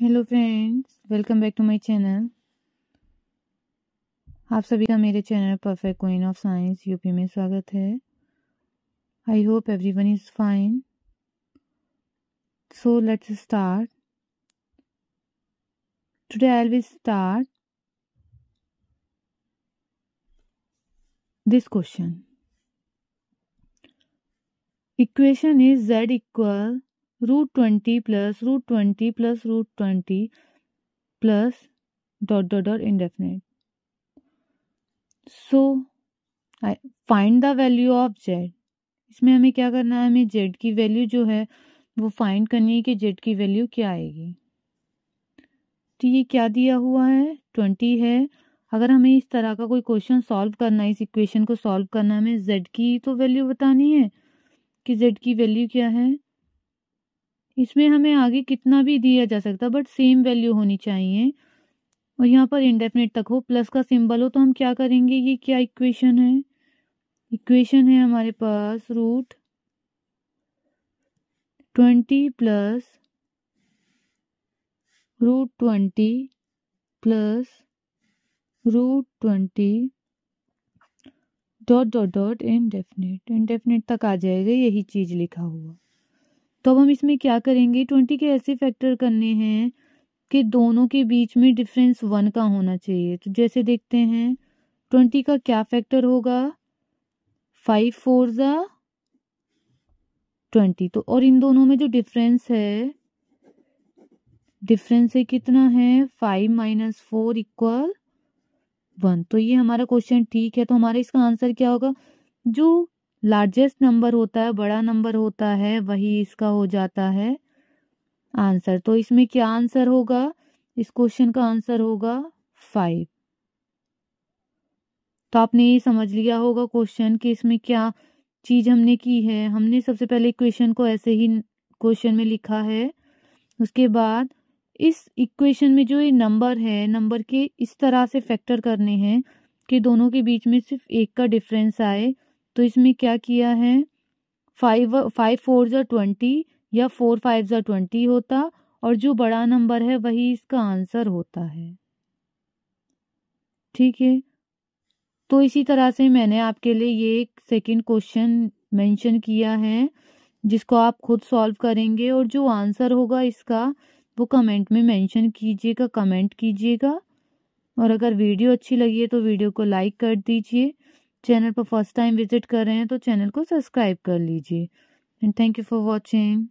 Hello friends welcome back to my channel आप सभी का मेरे channel perfect queen of science UP में स्वागत है। I hope everyone is fine so let's start today I will start this question equation is z equal root twenty plus root twenty plus root twenty plus dot dot dot indefinite so I find the value of Z इसमें हमें क्या करना है? हमें Z की value जो है, वो फाइंड करनी है कि जेड की वैल्यू क्या आएगी। तो ये क्या दिया हुआ है? ट्वेंटी है। अगर हमें इस तरह का कोई क्वेश्चन सॉल्व करना है, इस इक्वेशन को सॉल्व करना है, हमें जेड की तो वैल्यू बतानी है कि जेड की वैल्यू क्या है? इसमें हमें आगे कितना भी दिया जा सकता बट सेम वैल्यू होनी चाहिए। और यहाँ पर इंडेफिनेट तक हो प्लस का सिंबल हो तो हम क्या करेंगे? ये क्या इक्वेशन है? इक्वेशन है हमारे पास root twenty plus root twenty plus root twenty dot dot dot indefinite indefinite तक आ जाएगा, यही चीज़ लिखा हुआ। तो अब हम इसमें क्या करेंगे? ट्वेंटी के ऐसे फैक्टर करने हैं कि दोनों के बीच में डिफरेंस वन का होना चाहिए। तो जैसे देखते हैं, ट्वेंटी का क्या फैक्टर होगा? फाइव फोर ज़ा ट्वेंटी तो और इन दोनों में जो डिफरेंस है डिफरेंस है कितना है? Five minus four equal one तो ये हमारा क्वेश्चन ठीक है तो हमारा इसका आंसर क्या होगा? जो लार्जेस्ट नंबर होता है, बड़ा नंबर होता है, वही इसका हो जाता है आंसर तो इसमें क्या आंसर होगा? इस क्वेश्चन का आंसर होगा फाइव तो आपने ये समझ लिया होगा क्वेश्चन कि इसमें क्या चीज़ हमने की है। हमने सबसे पहले इक्वेशन को ऐसे ही क्वेश्चन में लिखा है। उसके बाद इस इक्वेशन में जो ये नंबर है नंबर के इस तरह से फैक्टर करने हैं कि दोनों के बीच में सिर्फ़ एक का डिफरेंस आए। तो इसमें क्या किया है? फाइव फाइव फोर ज़ा ट्वेंटी या फोर फाइव ज़ा ट्वेंटी होता और जो बड़ा नंबर है वही इसका आंसर होता है। ठीक है? तो इसी तरह से मैंने आपके लिए ये एक सेकंड क्वेश्चन मेंशन किया है, जिसको आप खुद सॉल्व करेंगे और जो आंसर होगा इसका, वो कमेंट में मेंशन कीजिएगा कमेंट कीजिएगा। और अगर वीडियो अच्छी लगी है तो वीडियो को लाइक कर दीजिए। चैनल पर फ़र्स्ट टाइम विज़िट कर रहे हैं तो चैनल को सब्सक्राइब कर लीजिए। And thank you for watching